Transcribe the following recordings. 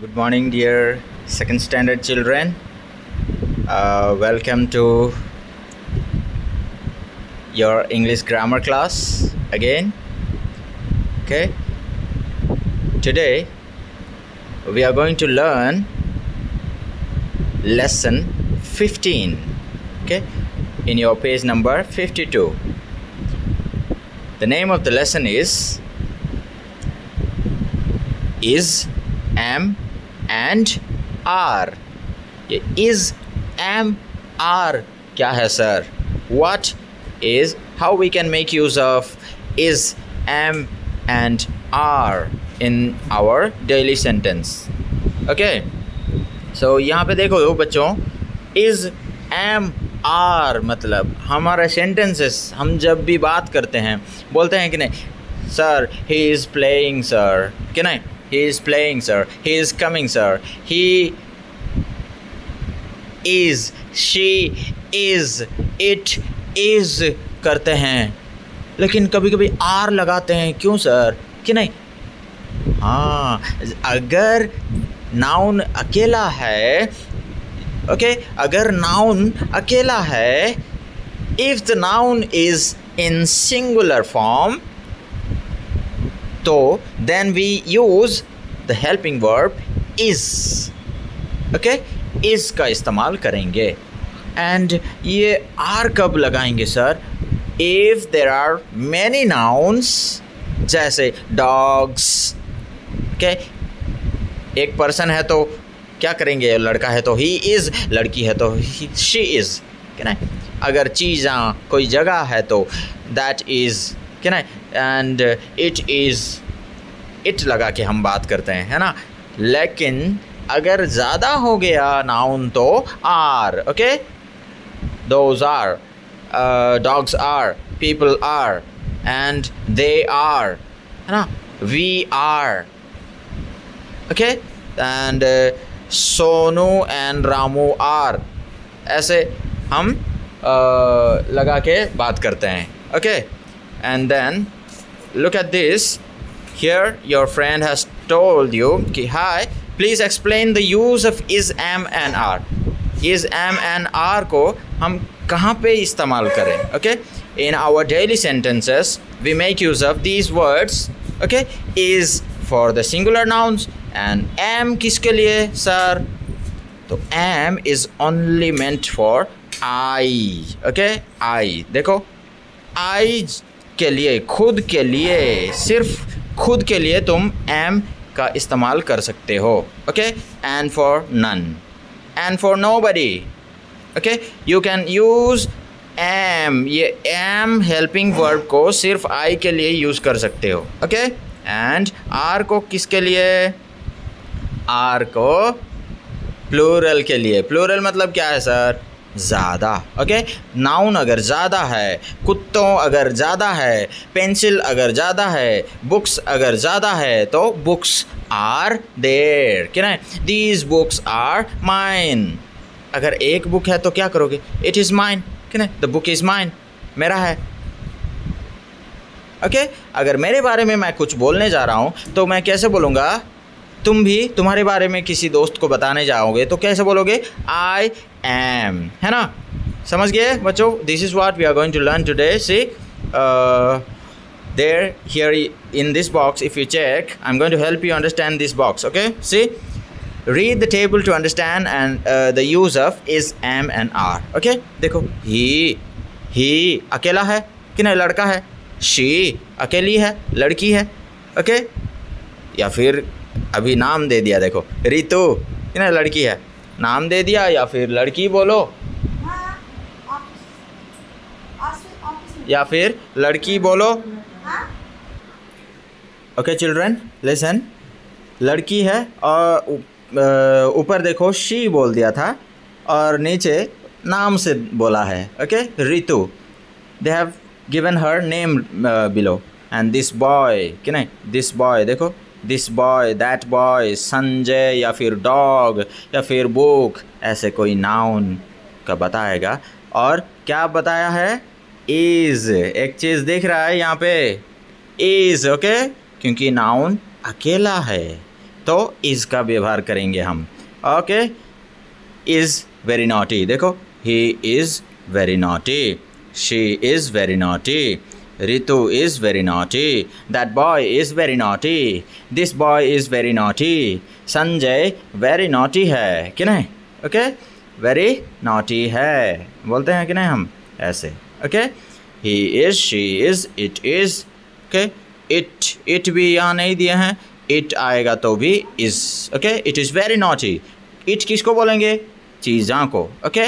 Good morning, dear second standard children. Uh, welcome to your English grammar class again. Okay, today we are going to learn lesson 15. Okay, in your page number 52. The name of the lesson is Is am and are ये is am are क्या है sir what is how we can make use of is am and are in our daily sentence okay so यहाँ पे देखो दो बच्चों is am are मतलब हमारा सेंटेंसेस हम जब भी बात करते हैं, बोलते हैं कि नहीं sir he is playing sir कि नहीं? He is playing, sir. He is coming, sir. He is, she is, it is करते हैं। लेकिन कभी कभी आर लगाते हैं। क्यों सर कि नहीं? हाँ अगर नाउन अकेला है ओके? अगर नाउन अकेला है if the noun is in singular form तो then we use the helping verb is okay is का इस्तेमाल करेंगे. एंड ये आर कब लगाएँगे sir if there are many nouns जैसे डॉग्स ओके एक पर्सन है तो क्या करेंगे? लड़का है तो ही इज़ लड़की है तो शी इज़ क्या अगर चीज़ा कोई जगह है तो दैट इज़ क्या एंड इट इज़ इट लगा के हम बात करते हैं है ना? लेकिन अगर ज़्यादा हो गया नाउन तो are okay those are dogs are people are and they are है ना? We are okay and Sonu and Ramu are ऐसे हम uh, लगा के बात करते हैं okay and then look at this here your friend has told you कि hi please explain the use of is am and are is am and are को हम कहाँ पे इस्तेमाल करें okay in our daily sentences we make use of these words okay is for the singular nouns and am किसके लिए sir तो am is only meant for I okay I देखो I के लिए, खुद के लिए, सिर्फ़ खुद के लिए तुम एम का इस्तेमाल कर सकते हो okay and for none and for nobody okay you can use am ये एम हेल्पिंग वर्ब को सिर्फ़ आई के लिए यूज़ कर सकते हो ओके एंड आर को किसके लिए? आर को प्लूरल के लिए. प्लूरल मतलब क्या है सर ज़्यादा ओके नाउन अगर ज़्यादा है, कुत्तों अगर ज़्यादा है पेंसिल अगर ज़्यादा है बुक्स अगर ज़्यादा है तो बुक्स आर देर क्या ना? दीज बुक्स आर माइन अगर एक बुक है तो क्या करोगे? इट इज़ माइन क्या ना? द बुक इज़ माइन मेरा है। Okay okay? अगर मेरे बारे में मैं कुछ बोलने जा रहा हूँ तो मैं कैसे बोलूँगा? तुम भी तुम्हारे बारे में किसी दोस्त को बताने जाओगे तो कैसे बोलोगे आई एम है ना? समझ गए बच्चों? This is what we are going to learn today see there here in this box if you check I am going to help you understand this box okay see read the table to understand and the use of is am and are okay देखो ही ही अकेला है कि नहीं? लड़का है? She अकेली है, लड़की है ओके okay? या फिर अभी नाम दे दिया, देखो। रितु ना लड़की है? नाम दे दिया या फिर लड़की बोलो? या फिर लड़की बोलो? ओके चिल्ड्रन लेसन लड़की है और ऊपर देखो शी बोल दिया था और नीचे नाम से बोला है। Okay Ritu they have given her name below and this boy कि नहीं दिस बॉय देखो। This boy that boy Sanjay या फिर डॉग या फिर बुक ऐसे कोई नाउन का बताएगा। और क्या बताया है? इज़ एक चीज़ देख रहा है यहाँ पे। इज़ ओके क्योंकि नाउन अकेला है तो इज़ का व्यवहार करेंगे हम। ओके इज़ वेरी नॉटी देखो he is very naughty she is very naughty Ritu is very naughty that boy is very naughty this boy is very naughty Sanjay very naughty है कि नहीं ओके वेरी नॉटी है बोलते हैं कि नहीं हम ऐसे okay he is she is it is okay it it भी यहाँ नहीं दिए हैं इट आएगा तो भी is okay it is very naughty it किसको बोलेंगे चीज़ों को ओके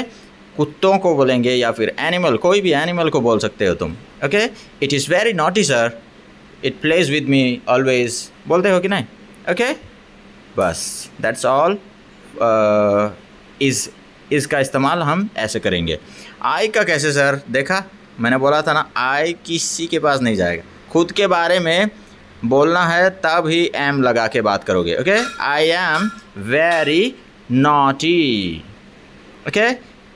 कुत्तों को बोलेंगे या फिर एनिमल कोई भी एनिमल को बोल सकते हो तुम okay it is very naughty sir it plays with me always बोलते हो कि नहीं? ओके बस दैट्स ऑल इज़ इसका इस्तेमाल हम ऐसे करेंगे। आई का कैसे सर देखा? मैंने बोला था ना, आई किसी के पास नहीं जाएगा। खुद के बारे में बोलना है तब ही एम लगा के बात करोगे okay I am very naughty okay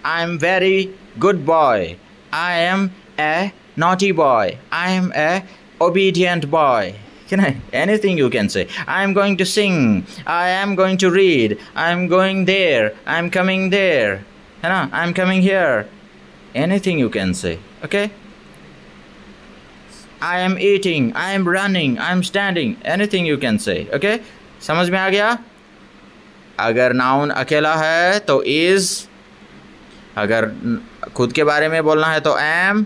I am very good boy I am a naughty boy I am a obedient boy can I anything you can say I am going to sing I am going to read I am going there I am coming there है ना I am coming here anything you can say okay I am eating, I am running, I am standing, anything you can say, okay? समझ में आ गया अगर noun अकेला है तो is अगर खुद के बारे में बोलना है तो एम,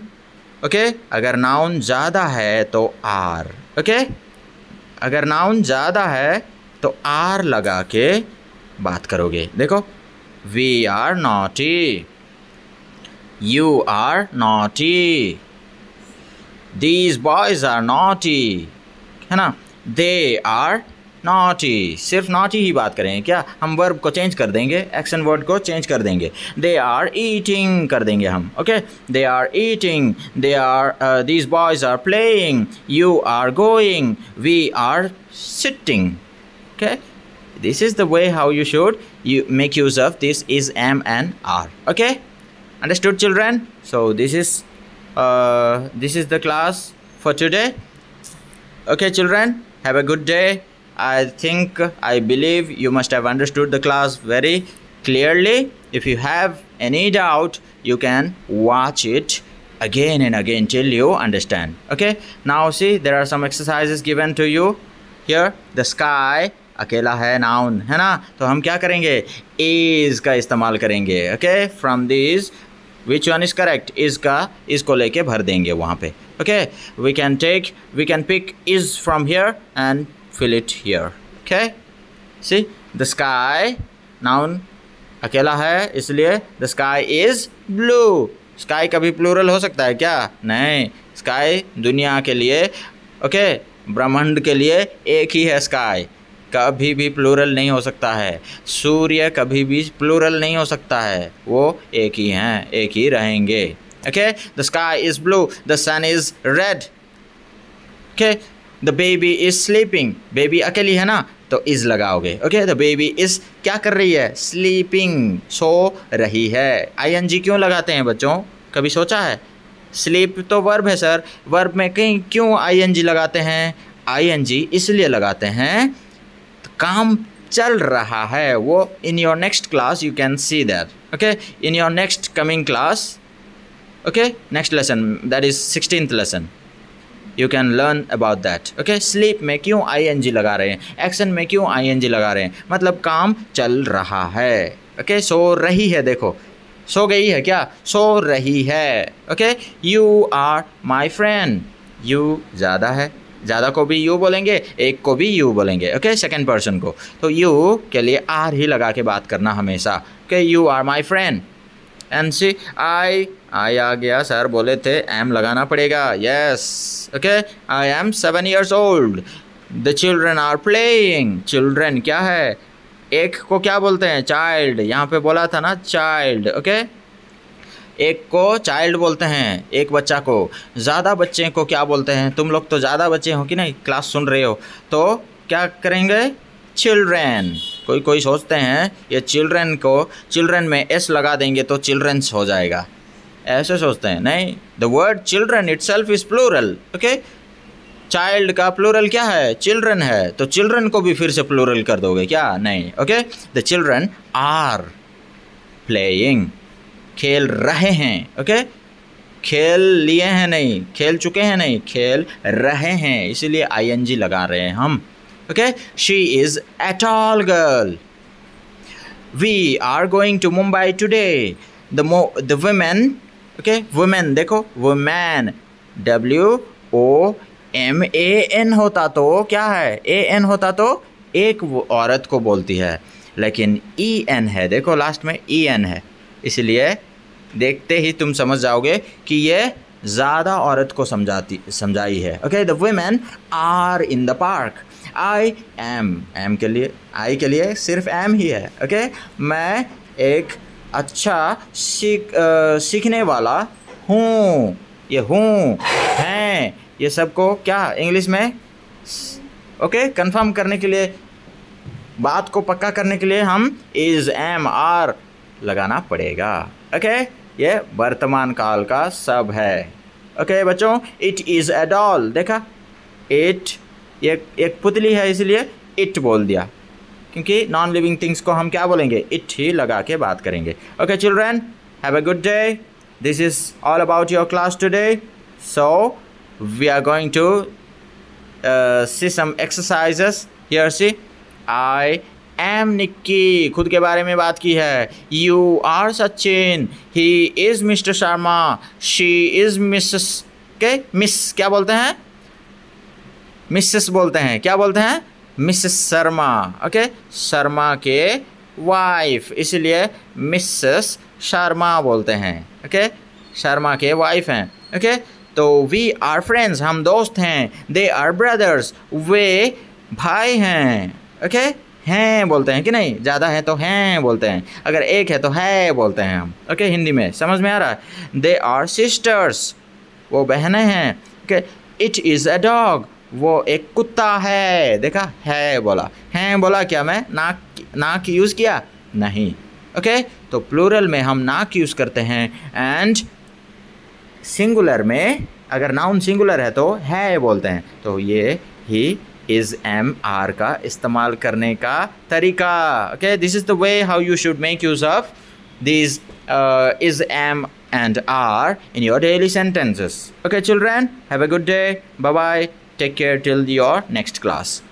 ओके? अगर नाउन ज़्यादा है तो आर, ओके? अगर नाउन ज़्यादा है तो आर लगा के बात करोगे। देखो we are naughty you are naughty these boys are naughty है ना? दे आर नॉटी सिर्फ़ नॉटी ही बात करें क्या हम वर्ब को चेंज कर देंगे एक्शन वर्ड को चेंज कर देंगे दे आर ईटिंग कर देंगे हम okay they are eating they are these boys are playing you are going we are sitting okay this is the way how you should you make use of this is am and are okay understood children so this is uh, this is the class for today okay children have good day i think i believe you must have understood the class very clearly if you have any doubt you can watch it again and again till you understand okay now see there are some exercises given to you here the sky अकेला है noun है ना तो हम क्या करेंगे is का इस्तेमाल करेंगे okay from this which one is correct is का इसको लेके भर देंगे वहाँ पे okay we can take we can pick is from here and fill it here okay see the sky noun अकेला है, इसलिए the sky is blue sky कभी प्लूरल हो सकता है क्या? नहीं. स्काई दुनिया के लिए ओके ब्रह्मांड के लिए एक ही है स्काई कभी भी प्लूरल नहीं हो सकता है. सूर्य कभी भी प्लूरल नहीं हो सकता है. वो एक ही हैं, एक ही रहेंगे. Okay the sky is blue the sun is red okay the baby is sleeping baby अकेली है ना? तो इज़ लगाओगे। ओके द बेबी इज़ क्या कर रही है? स्लीपिंग सो रही है। आई क्यों लगाते हैं बच्चों? कभी सोचा है? स्लीप तो वर्ब है सर वर्ब में कहीं क्यों आई लगाते हैं? आई इसलिए लगाते हैं। तो काम चल रहा है। वो in your next class you can see that okay in your next coming class okay next lesson that is sixteenth lesson you can learn about that okay sleep में क्यों आई लगा रहे हैं? एक्शन में क्यों आई लगा रहे हैं? मतलब काम चल रहा है। Okay okay? सो रही है, देखो। सो गई है क्या? सो रही है। Okay you are my friend you ज़्यादा है। ज़्यादा को भी यू बोलेंगे, एक को भी यू बोलेंगे। ओके सेकेंड पर्सन को। तो यू के लिए आर ही लगा के बात करना हमेशा। Okay you are my friend and see I I आ गया, सर बोले थे एम लगाना पड़ेगा। Yes okay I am seven years old the children are playing children क्या है? एक को क्या बोलते हैं? चाइल्ड यहाँ पे बोला था ना चाइल्ड ओके? एक को चाइल्ड बोलते हैं, एक बच्चा को। ज़्यादा बच्चे को क्या बोलते हैं? तुम लोग तो ज़्यादा बच्चे हो कि नहीं? क्लास सुन रहे हो। तो क्या करेंगे? चिल्ड्रेन कोई कोई सोचते हैं, ये चिल्ड्रेन को चिल्ड्रेन में एस लगा देंगे तो चिल्ड्रंस हो जाएगा। ऐसे सोचते हैं, नहीं the word children itself is plural okay child का प्लूरल क्या है? चिल्ड्रन है तो चिल्ड्रन को भी फिर से प्लूरल कर दोगे क्या? नहीं okay the children are playing खेल रहे हैं ओके खेल लिए हैं नहीं, खेल चुके हैं नहीं, खेल रहे हैं, इसीलिए आई एन जी लगा रहे हैं हम okay she is a tall girl we are going to Mumbai today the mo the women okay women देखो women W O M A N होता तो क्या है? ए एन होता तो एक औरत को बोलती है, लेकिन ई e एन है। देखो लास्ट में ई e एन है। इसलिए देखते ही तुम समझ जाओगे कि ये ज़्यादा औरत को समझाती, समझाई है। Okay the women are in the park I am M के लिए आई के लिए सिर्फ़ एम ही है। Okay okay? मैं एक अच्छा सीख सीखने वाला हूँ। ये हूँ, हैं। ये सबको क्या इंग्लिश में? ओके कंफर्म करने के लिए, बात को पक्का करने के लिए हम इज़, एम, आर लगाना पड़ेगा। ओके, ये वर्तमान काल का सब है। ओके, बच्चों, इट इज़ ए डॉल देखा? इट, ये, एक पुतली है इसलिए इट बोल दिया। क्योंकि नॉन लिविंग थिंग्स को हम क्या बोलेंगे? इट ही लगा के बात करेंगे। Okay children have a good day this is all about your class today so we are going to see some exercises here see I am Nikki खुद के बारे में बात की है। You are Sachin he is mister Sharma she is missus के miss क्या बोलते हैं? मिसेस बोलते हैं। क्या बोलते हैं? मिसेस शर्मा ओके शर्मा के वाइफ इसलिए मिसेस शर्मा बोलते हैं ओके शर्मा के वाइफ हैं ओके तो वी आर फ्रेंड्स हम दोस्त हैं दे आर ब्रदर्स वे भाई हैं ओके हैं बोलते हैं कि नहीं? ज़्यादा है तो हैं बोलते हैं, अगर एक है तो है बोलते हैं हम ओके हिंदी में, समझ में आ रहा है? दे आर सिस्टर्स वो बहनें हैं okay it is a dog वो एक कुत्ता है देखा? है बोला। है बोला क्या मैं? नाक नाक यूज़ किया? नहीं। ओके? तो प्लूरल में हम नाक यूज़ करते हैं। एंड सिंगुलर में अगर नाउन सिंगुलर है तो है बोलते हैं। तो ये ही इज़ एम आर का इस्तेमाल करने का तरीका। Okay? This is the way how you should make use of this is am and are in your daily sentences. Okay, children, have a good day. Bye bye. Take care till your next class.